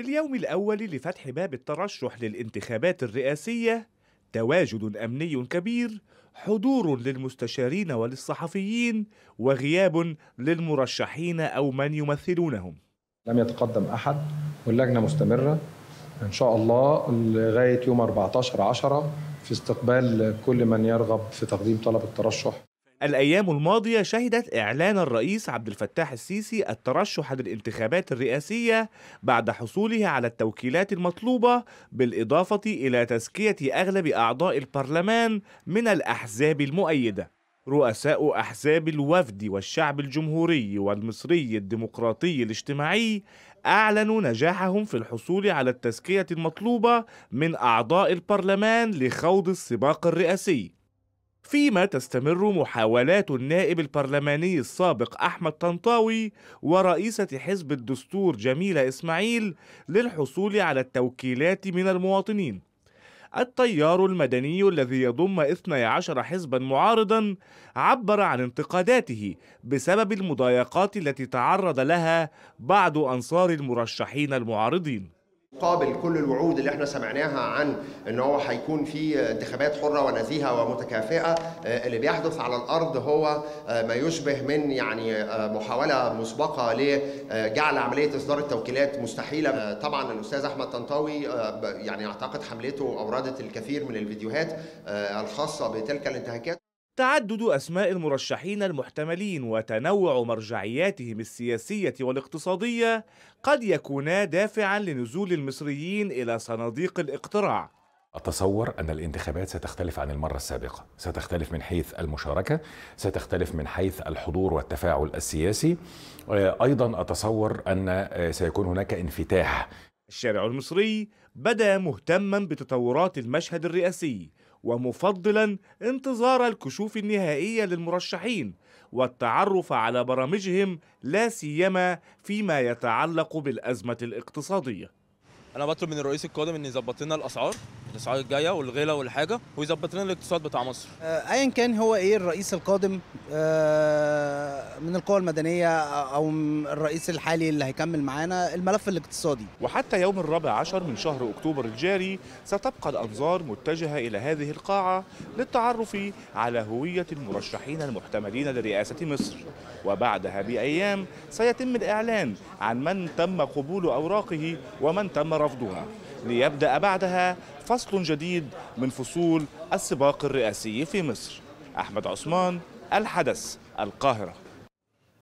في اليوم الأول لفتح باب الترشح للانتخابات الرئاسية تواجد أمني كبير حضور للمستشارين وللصحفيين وغياب للمرشحين أو من يمثلونهم. لم يتقدم أحد واللجنة مستمرة. إن شاء الله لغاية يوم 14 10 في استقبال كل من يرغب في تقديم طلب الترشح. الأيام الماضية شهدت إعلان الرئيس عبد الفتاح السيسي الترشح للانتخابات الرئاسية بعد حصوله على التوكيلات المطلوبة بالإضافة إلى تزكية أغلب أعضاء البرلمان من الأحزاب المؤيدة. رؤساء أحزاب الوفد والشعب الجمهوري والمصري الديمقراطي الاجتماعي أعلنوا نجاحهم في الحصول على التزكية المطلوبة من أعضاء البرلمان لخوض السباق الرئاسي. فيما تستمر محاولات النائب البرلماني السابق أحمد طنطاوي ورئيسة حزب الدستور جميلة إسماعيل للحصول على التوكيلات من المواطنين. التيار المدني الذي يضم 12 حزبا معارضا عبر عن انتقاداته بسبب المضايقات التي تعرض لها بعض أنصار المرشحين المعارضين. قابل كل الوعود اللي إحنا سمعناها عن إن هو هيكون في انتخابات حرة ونزيهة ومتكافئة اللي بيحدث على الأرض هو ما يشبه من يعني محاولة مسبقة لجعل عملية إصدار التوكيلات مستحيلة. طبعا الأستاذ أحمد طنطاوي يعني أعتقد حملته أوردت الكثير من الفيديوهات الخاصة بتلك الانتهاكات. تعدد أسماء المرشحين المحتملين وتنوع مرجعياتهم السياسية والاقتصادية قد يكونا دافعا لنزول المصريين إلى صناديق الاقتراع. أتصور أن الانتخابات ستختلف عن المرة السابقة. ستختلف من حيث المشاركة ستختلف من حيث الحضور والتفاعل السياسي. أيضا أتصور أن سيكون هناك انفتاح الشارع المصري بدا مهتما بتطورات المشهد الرئاسي ومفضلا انتظار الكشوف النهائيه للمرشحين والتعرف على برامجهم لا سيما فيما يتعلق بالأزمة الاقتصادية. أنا بطلب من الرئيس القادم إن يظبط لنا الأسعار. الاسعار الجاية والغلا والحاجة ويظبط لنا الاقتصاد بتاع مصر. ايا كان هو إيه الرئيس القادم من القوى المدنية أو الرئيس الحالي اللي هيكمل معانا الملف الاقتصادي؟ وحتى يوم الرابع عشر من شهر أكتوبر الجاري ستبقى الأنظار متجهة إلى هذه القاعة للتعرف على هوية المرشحين المحتملين لرئاسة مصر. وبعدها بأيام سيتم الإعلان عن من تم قبول أوراقه ومن تم رفضها. ليبدأ بعدها فصل جديد من فصول السباق الرئاسي في مصر. أحمد عثمان الحدث القاهرة.